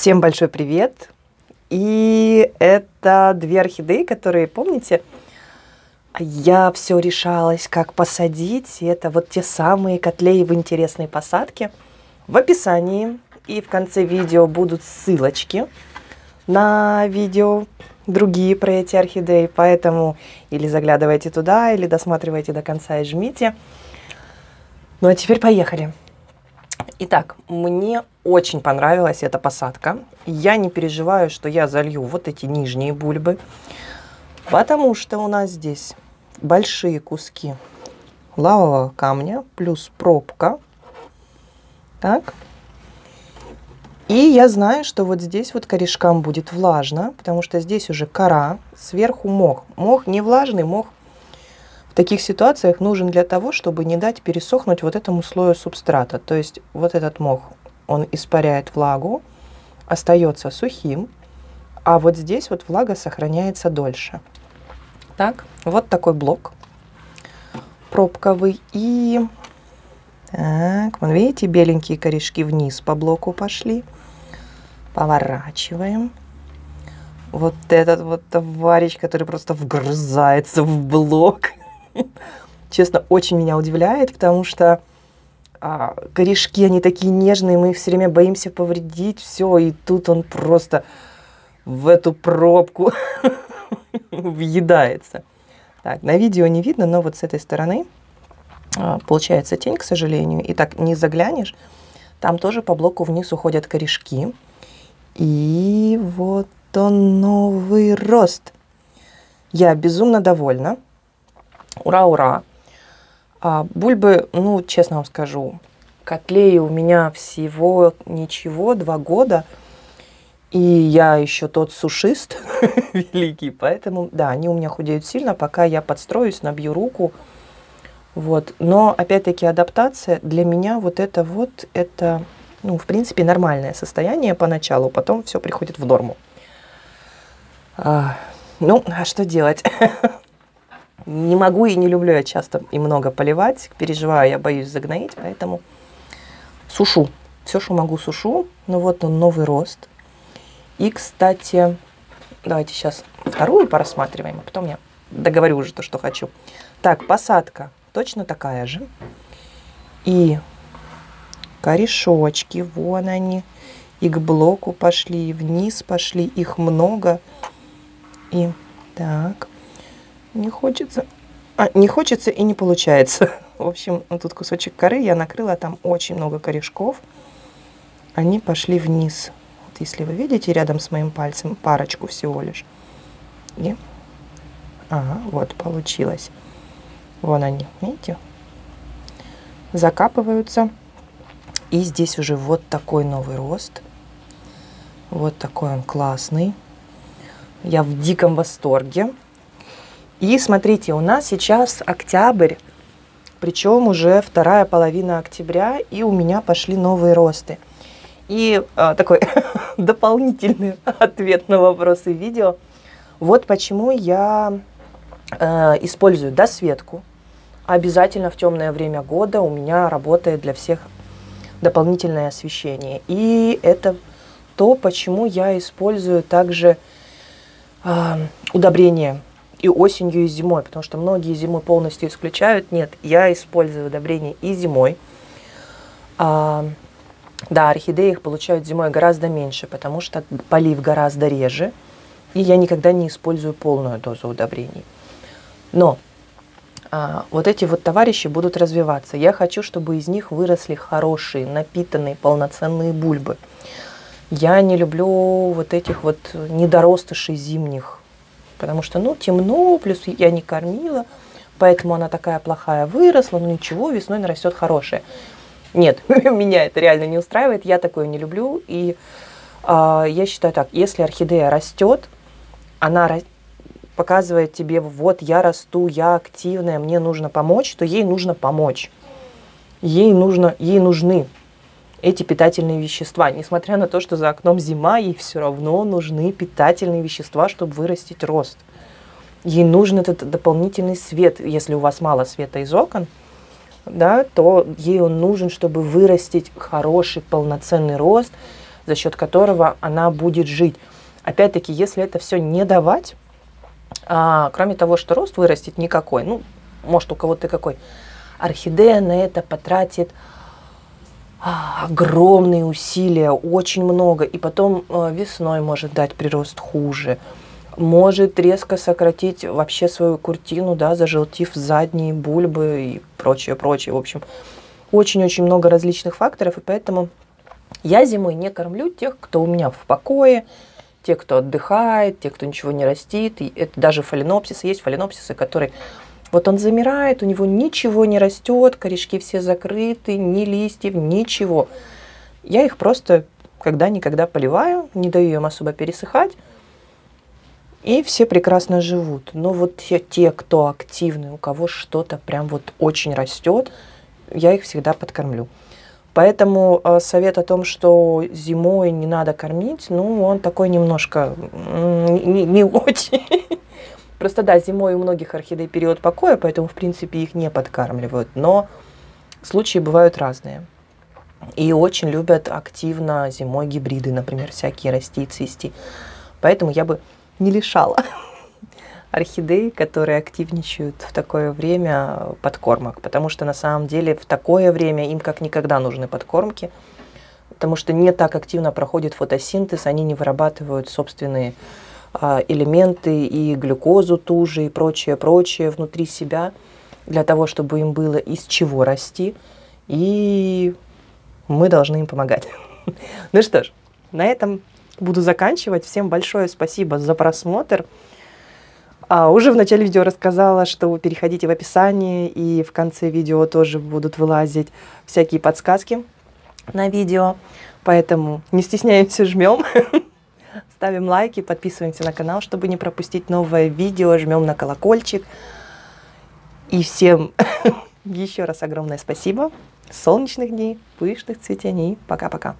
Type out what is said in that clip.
Всем большой привет! И это две орхидеи, которые, помните, я все решалась, как посадить. И это вот те самые котлеи в интересной посадке. В описании и в конце видео будут ссылочки на видео другие про эти орхидеи, поэтому или заглядывайте туда, или досматривайте до конца и жмите. Ну а теперь поехали. Итак, мне очень понравилась эта посадка. Я не переживаю, что я залью вот эти нижние бульбы, потому что у нас здесь большие куски лавового камня плюс пробка. Так. И я знаю, что вот здесь вот корешкам будет влажно, потому что здесь уже кора, сверху мох. Мох не влажный, мох таких ситуациях нужен для того, чтобы не дать пересохнуть вот этому слою субстрата. То есть вот этот мох, он испаряет влагу, остается сухим, а вот здесь вот влага сохраняется дольше. Так, вот такой блок пробковый. И так, вон видите, беленькие корешки вниз по блоку пошли. Поворачиваем. Вот этот вот товарищ, который просто вгрызается в блок. Честно, очень меня удивляет, потому что а, корешки, они такие нежные, мы их все время боимся повредить, все, и тут он просто в эту пробку въедается. Так, на видео не видно, но вот с этой стороны а, получается тень, к сожалению, и так не заглянешь. Там тоже по блоку вниз уходят корешки. И вот он новый рост. Я безумно довольна. Ура, ура. А бульбы, ну, честно вам скажу, котлеи у меня всего ничего, два года. И я еще тот сушист великий, поэтому, да, они у меня худеют сильно, пока я подстроюсь, набью руку. Вот. Но, опять-таки, адаптация для меня вот это вот, это, ну, в принципе, нормальное состояние поначалу, потом все приходит в норму. А, ну, а что делать? Не могу и не люблю я часто и много поливать. Переживаю, я боюсь загноить, поэтому сушу. Все, что могу, сушу. Ну вот он, новый рост. И, кстати, давайте сейчас вторую порассматриваем, а потом я договорю уже то, что хочу. Так, посадка точно такая же. И корешочки, вон они. И к блоку пошли, и вниз пошли, их много. И так, не хочется. А, не хочется и не получается. В общем, тут кусочек коры я накрыла, там очень много корешков. Они пошли вниз. Вот если вы видите рядом с моим пальцем парочку всего лишь. И, ага, вот получилось. Вон они, видите? Закапываются. И здесь уже вот такой новый рост. Вот такой он классный. Я в диком восторге. И смотрите, у нас сейчас октябрь, причем уже вторая половина октября, и у меня пошли новые росты. И а, такой дополнительный ответ на вопросы видео. Вот почему я э, использую досветку. Обязательно в темное время года у меня работает для всех дополнительное освещение. И это то, почему я использую также э, удобрения и осенью, и зимой, потому что многие зимой полностью исключают. Нет, я использую удобрения и зимой. А, да, орхидеи их получают зимой гораздо меньше, потому что полив гораздо реже, и я никогда не использую полную дозу удобрений. Но а, вот эти вот товарищи будут развиваться. Я хочу, чтобы из них выросли хорошие, напитанные, полноценные бульбы. Я не люблю вот этих вот недоростышей зимних потому что, ну, темно, плюс я не кормила, поэтому она такая плохая выросла, ну ничего, весной нарастет хорошая. Нет, меня это реально не устраивает, я такое не люблю, и э, я считаю так, если орхидея растет, она показывает тебе, вот я расту, я активная, мне нужно помочь, то ей нужно помочь. Ей, нужно, ей нужны эти питательные вещества. Несмотря на то, что за окном зима, ей все равно нужны питательные вещества, чтобы вырастить рост. Ей нужен этот дополнительный свет. Если у вас мало света из окон, да, то ей он нужен, чтобы вырастить хороший полноценный рост, за счет которого она будет жить. Опять-таки, если это все не давать, а, кроме того, что рост вырастет никакой, ну, может, у кого-то какой, орхидея на это потратит огромные усилия, очень много, и потом а, весной может дать прирост хуже, может резко сократить вообще свою куртину, да, зажелтив задние бульбы и прочее, прочее. В общем, очень-очень много различных факторов, и поэтому я зимой не кормлю тех, кто у меня в покое, те, кто отдыхает, те, кто ничего не растит. И это даже фаленопсисы. Есть фаленопсисы, которые вот он замирает, у него ничего не растет, корешки все закрыты, ни листьев, ничего. Я их просто когда-никогда поливаю, не даю им особо пересыхать, и все прекрасно живут. Но вот те, те кто активны, у кого что-то прям вот очень растет, я их всегда подкормлю. Поэтому э, совет о том, что зимой не надо кормить, ну, он такой немножко не, не очень. Просто да, зимой у многих орхидей период покоя, поэтому, в принципе, их не подкармливают. Но случаи бывают разные. И очень любят активно зимой гибриды, например, всякие расти и цвести. Поэтому я бы не лишала орхидей, которые активничают в такое время подкормок, потому что на самом деле в такое время им как никогда нужны подкормки, потому что не так активно проходит фотосинтез, они не вырабатывают собственные элементы и глюкозу ту же и прочее, прочее внутри себя для того, чтобы им было из чего расти, и мы должны им помогать. Ну что ж, на этом буду заканчивать. Всем большое спасибо за просмотр. А, уже в начале видео рассказала, что вы переходите в описание, и в конце видео тоже будут вылазить всякие подсказки на видео. Поэтому не стесняемся, жмем, ставим лайки, подписываемся на канал, чтобы не пропустить новое видео, жмем на колокольчик. И всем еще раз огромное спасибо. Солнечных дней, пышных цветений. Пока-пока.